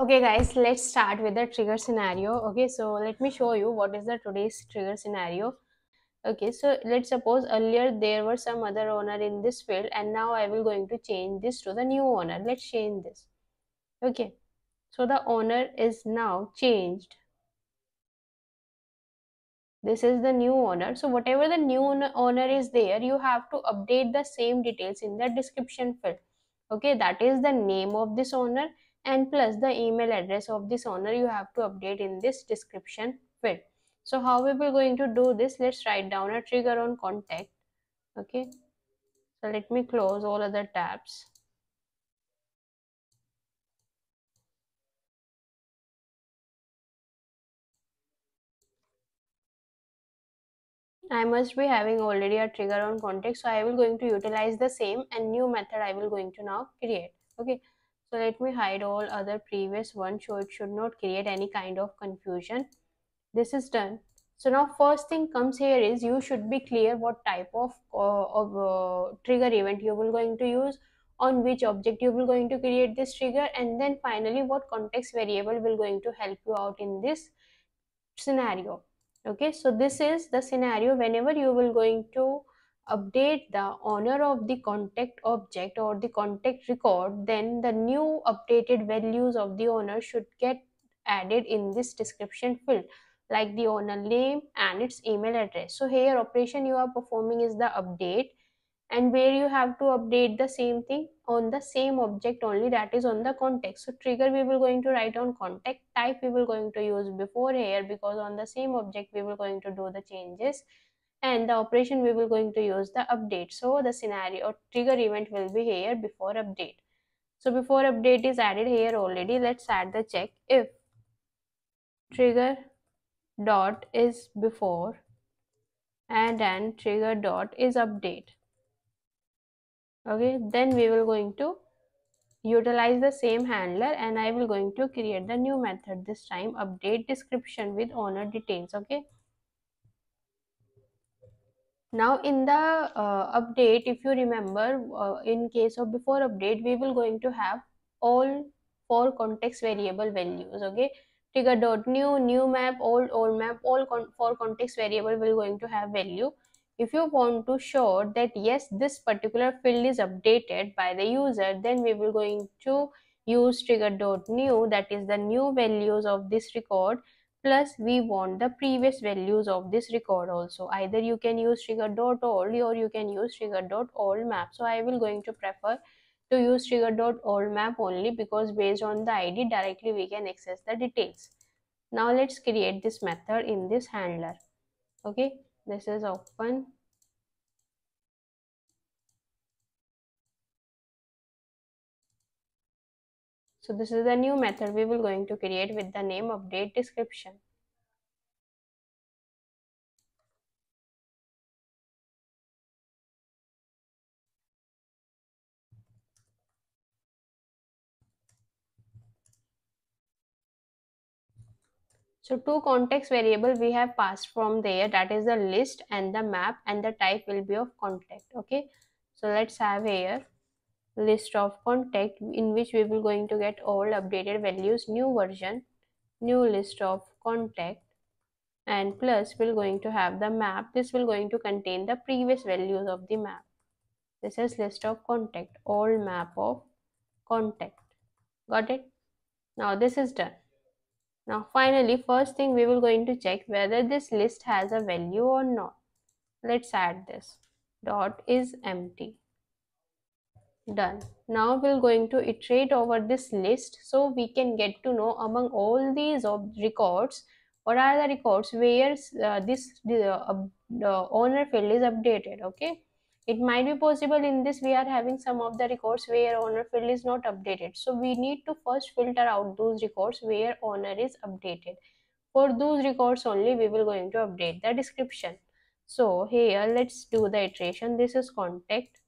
okay guys let's start with the trigger scenario. Okay so let me show you what is the today's trigger scenario. Okay so let's suppose earlier there were some other owner in this field and now i will going to change this to the new owner. Let's change this. Okay so the owner is now changed. This is the new owner. So whatever the new owner is there you have to update the same details in the description field. Okay that is the name of this owner and plus the email address of this owner you have to update in this description field. So how we will going to do this? Let's write down a trigger on contact. Okay. So let me close all other tabs. I must be having already a trigger on contact so I will going to utilize the same and new method I will going to now create. Okay so let me hide all other previous ones so it should not create any kind of confusion. This is done. So now first thing comes here is you should be clear what type of, uh, of uh, trigger event you will going to use on which object you will going to create this trigger and then finally what context variable will going to help you out in this scenario. Okay so this is the scenario whenever you will going to update the owner of the contact object or the contact record then the new updated values of the owner should get added in this description field like the owner name and its email address. So here operation you are performing is the update and where you have to update the same thing on the same object only that is on the context so trigger we will going to write on contact type we will going to use before here because on the same object we will going to do the changes and the operation we will going to use the update. So the scenario trigger event will be here before update. So before update is added here already let's add the check. If trigger dot is before and then trigger dot is update. Okay then we will going to utilize the same handler and i will going to create the new method this time update description with owner details. Okay now in the uh, update if you remember uh, in case of before update we will going to have all four context variable values okay? Trigger dot new new map old old map all con four context variable will going to have value. If you want to show that yes this particular field is updated by the user then we will going to use trigger dot new that is the new values of this record plus we want the previous values of this record also. Either you can use trigger dot old or you can use trigger dot old map. So i will going to prefer to use trigger dot old map only because based on the id directly we can access the details. Now let's create this method in this handler. Okay this is open so this is the new method we will going to create with the name update description So two context variable we have passed from there that is the list and the map and the type will be of contact. Okay. So let's have here list of contact in which we will going to get all updated values new version new list of contact and plus we're going to have the map this will going to contain the previous values of the map this is list of contact all map of contact got it now this is done now finally, first thing we will going to check whether this list has a value or not. Let's add this. Dot is empty. Done. Now we're going to iterate over this list so we can get to know among all these records what are the records where uh, this the, uh, the owner field is updated. Okay it might be possible in this we are having some of the records where owner field is not updated so we need to first filter out those records where owner is updated for those records only we will going to update the description so here let's do the iteration this is contact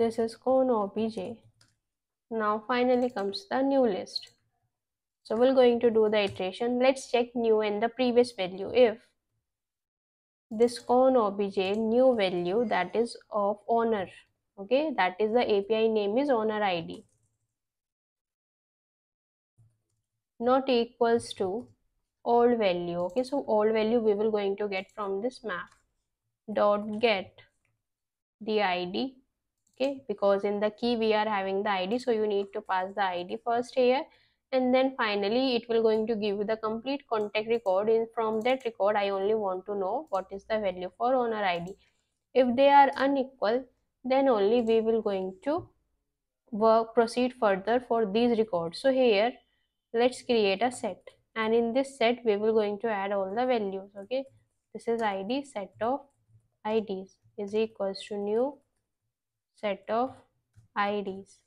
this is con obj now finally comes the new list. So we're going to do the iteration. Let's check new and the previous value. If this con obj new value that is of owner. Okay that is the api name is owner id not equals to old value. Okay so old value we will going to get from this map. Dot get the id okay? Because in the key we are having the id so you need to pass the id first here. And then finally it will going to give you the complete contact record. In from that record i only want to know what is the value for owner id if they are unequal then only we will going to work proceed further for these records. So here let's create a set. And in this set we will going to add all the values okay? This is id set of ids is equals to new set of ids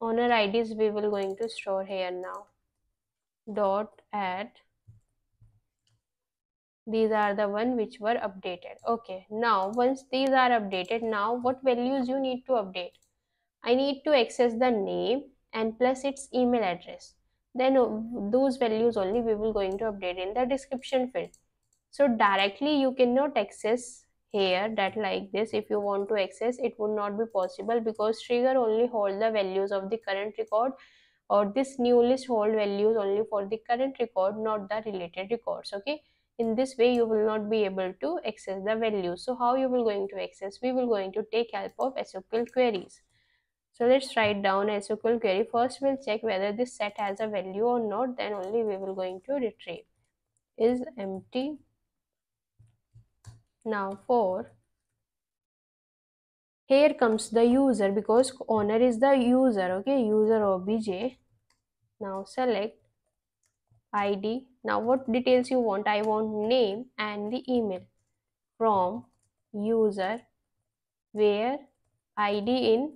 owner ids we will going to store here now. Dot add these are the one which were updated. Okay now once these are updated now what values you need to update? I need to access the name and plus its email address. Then those values only we will going to update in the description field so directly you cannot access here that like this if you want to access it would not be possible because trigger only hold the values of the current record or this new list hold values only for the current record not the related records okay in this way you will not be able to access the values so how you will going to access we will going to take help of sql queries so let's write down SQL query. First, we'll check whether this set has a value or not. Then only we will going to retrieve. Is empty. Now for here comes the user because owner is the user. Okay, user obj. Now select ID. Now what details you want? I want name and the email from user where ID in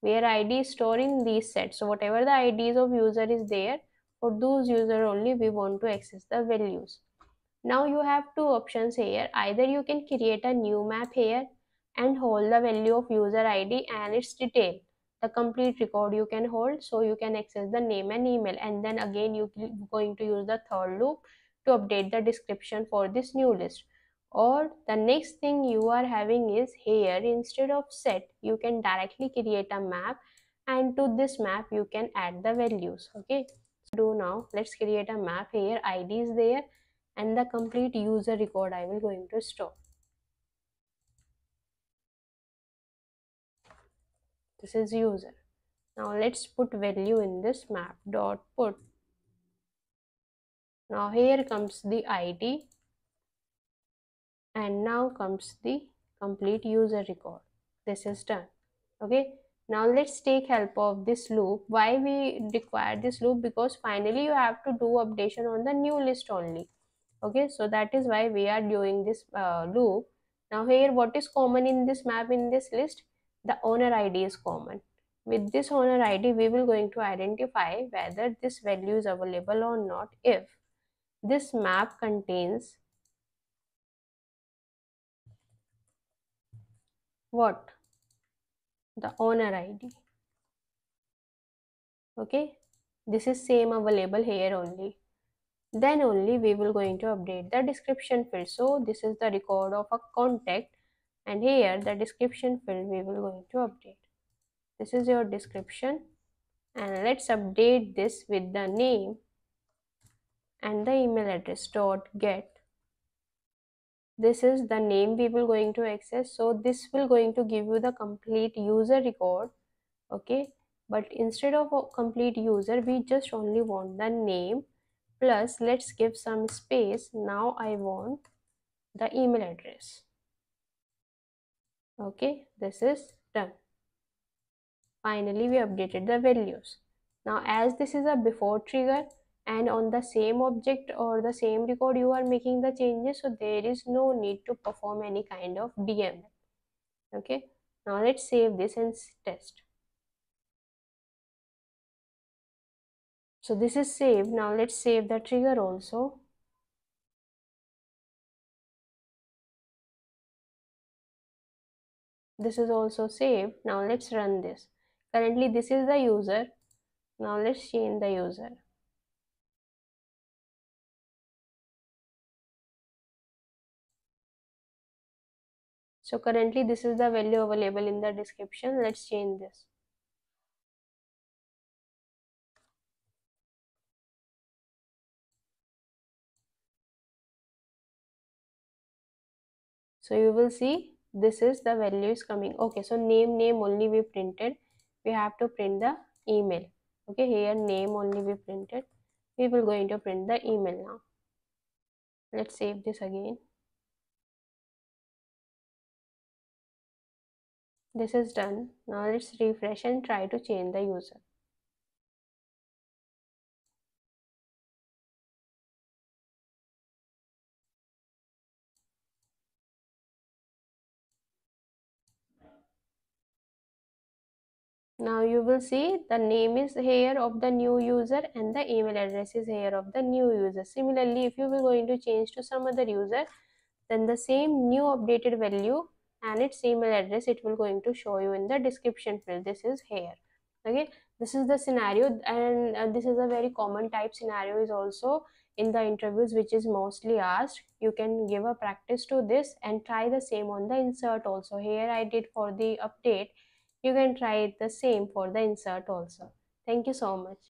where id is storing these sets so whatever the ids of user is there for those user only we want to access the values now you have two options here. Either you can create a new map here and hold the value of user id and its detail. The complete record you can hold so you can access the name and email. And then again you going to use the third loop to update the description for this new list. Or the next thing you are having is here instead of set you can directly create a map. And to this map you can add the values okay? So do now let's create a map here. Id is there and the complete user record i will going to store. This is user. Now let's put value in this map dot put. Now here comes the id and now comes the complete user record. This is done. Okay? Now let's take help of this loop. Why we require this loop? Because finally you have to do updation on the new list only okay so that is why we are doing this uh, loop. Now here what is common in this map in this list? The owner id is common. With this owner id we will going to identify whether this value is available or not if this map contains what? The owner id okay this is same available here only then only we will going to update the description field. So this is the record of a contact. And here the description field we will going to update. This is your description. And let's update this with the name and the email address dot get. This is the name we will going to access. So this will going to give you the complete user record. Okay? But instead of a complete user we just only want the name plus let's give some space. Now i want the email address. Okay this is done. Finally we updated the values. Now as this is a before trigger and on the same object or the same record you are making the changes so there is no need to perform any kind of DML okay now let's save this and test so this is saved. Now let's save the trigger also. This is also saved. Now let's run this. Currently this is the user. Now let's change the user. So currently this is the value available in the description. Let's change this so you will see this is the value is coming. Okay so name name only we printed. We have to print the email. Okay here name only we printed. We will going to print the email now. Let's save this again. This is done. Now let's refresh and try to change the user now you will see the name is here of the new user and the email address is here of the new user. Similarly if you were going to change to some other user then the same new updated value and its email address it will going to show you in the description field. This is here. Okay? This is the scenario and uh, this is a very common type scenario is also in the interviews which is mostly asked. You can give a practice to this and try the same on the insert also. Here i did for the update you can try it the same for the insert also. Thank you so much.